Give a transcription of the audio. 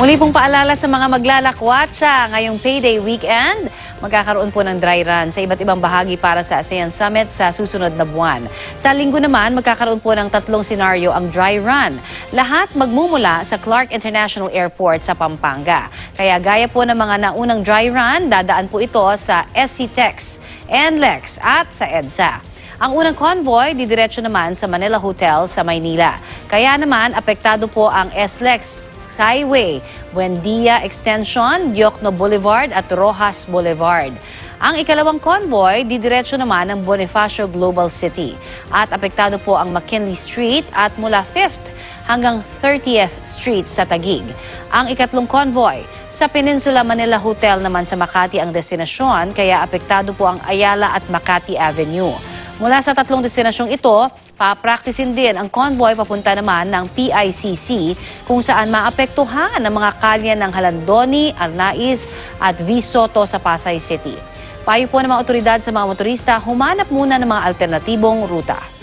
Muli pong paalala sa mga maglalakwatsa ngayong payday weekend. Magkakaroon po ng dry run sa iba't ibang bahagi para sa ASEAN Summit sa susunod na buwan. Sa linggo naman, magkakaroon po ng tatlong senaryo ang dry run. Lahat magmumula sa Clark International Airport sa Pampanga. Kaya gaya po ng mga naunang dry run, dadaan po ito sa SCTEX, NLEX at sa EDSA. Ang unang convoy, didiretso naman sa Manila Hotel sa Maynila. Kaya naman, apektado po ang SLEX Skyway, Buendia Extension, Diokno Boulevard at Rojas Boulevard. Ang ikalawang convoy, didiretso naman ng Bonifacio Global City. At apektado po ang McKinley Street at mula 5th hanggang 30th Street sa Taguig. Ang ikatlong convoy, sa Peninsula Manila Hotel naman sa Makati ang destinasyon, kaya apektado po ang Ayala at Makati Avenue. Mula sa tatlong destinasyong ito, papraktisin din ang convoy papunta naman ng PICC kung saan maapektuhan ang mga kalye ng Halandoni, Arnaiz at V. Soto sa Pasay City. Payo po ng mga otoridad sa mga motorista, humanap muna ng mga alternatibong ruta.